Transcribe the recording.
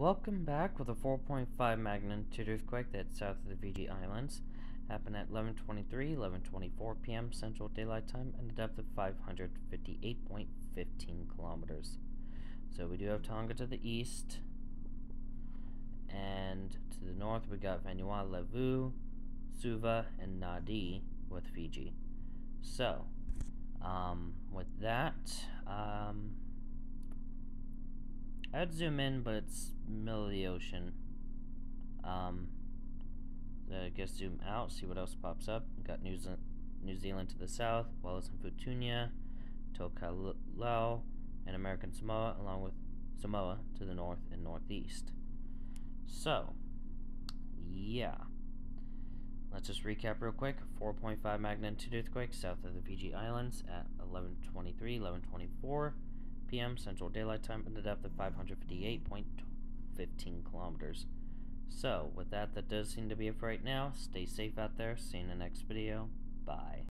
Welcome back with a 4.5 magnitude earthquake that's south of the Fiji Islands. Happened at 11:23, 11:24 p.m. Central Daylight Time, and a depth of 558.15 kilometers. So we do have Tonga to the east, and to the north we got Vanuatu, Suva, and Nadi with Fiji. So, um, with that, um, I'd zoom in, but it's middle of the ocean. Um, I guess zoom out, see what else pops up. We got New, Ze New Zealand to the south, Wallis and Futuna, Tokelau, and American Samoa, along with Samoa to the north and northeast. So, yeah. Let's just recap real quick. 4.5 magnitude earthquake south of the Fiji Islands at 11:23, 11:24 p.m. Central Daylight Time at a depth of 558.15 kilometers. So, with that, that does seem to be it for right now. Stay safe out there. See you in the next video. Bye.